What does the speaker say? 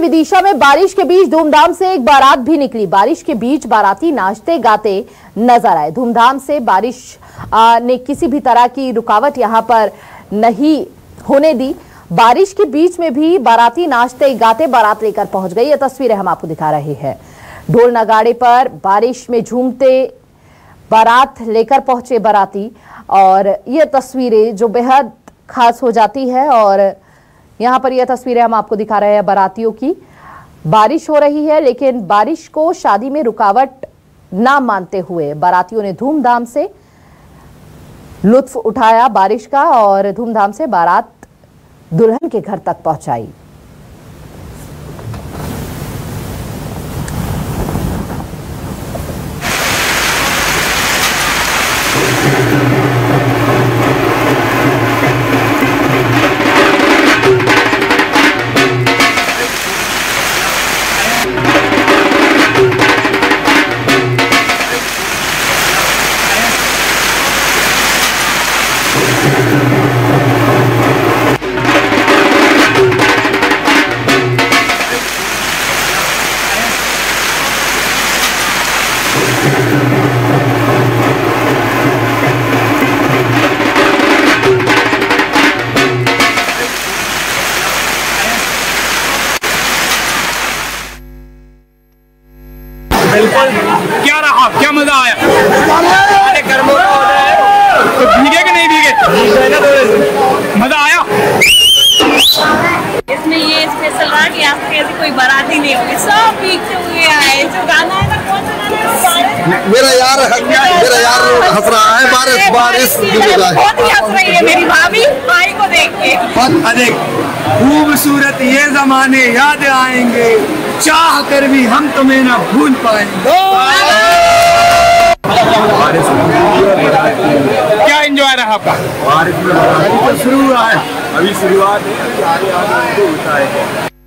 विदिशा में बारिश के बीच धूमधाम से एक बारात भी निकली। बारिश के बीच बाराती नाचते गाते नज़र आए। धूमधाम से बारिश ने किसी भी तरह की रुकावट यहाँ पर नहीं होने दी। बारिश के बीच में भी बाराती नाचते गाते बारात लेकर पहुँच गई। ये तस्वीरें हम आपको दिखा रहे हैं। ढोल नगाड़े पर बारिश में झूमते बारात लेकर पहुँचे बाराती। और ये तस्वीरें जो बेहद खास हो जाती है और यहाँ पर यह तस्वीरें हम आपको दिखा रहे हैं बारातियों की। बारिश हो रही है, लेकिन बारिश को शादी में रुकावट ना मानते हुए बारातियों ने धूमधाम से लुत्फ उठाया बारिश का और धूमधाम से बारात दुल्हन के घर तक पहुंचाई। बिल्कुल। क्या रहा? क्या मज़ा आया? अरे गर्मों का है। तो भीगे कि नहीं भीगे? मज़ा आया? इसमें ये स्पेशल रहा कि आज तक ऐसी कोई बाराती नहीं होगी। सब भीगते हुए आए। जो गाना है ना कौन सा गाना मेरा यार मेरा यार हंस रहा है बारिश बारिश बहुत ही हंस रही है मेरी भाभी। भाई को देख के। अरे खूबसूरत ये जमाने याद आएँगे। चाह कर भी हम तुम्हें ना भूल पाएँगे। क्या एंजॉय रहा आपका? बारिश में शुरू हुआ है। अभी शुरुआत है अभी आगे है।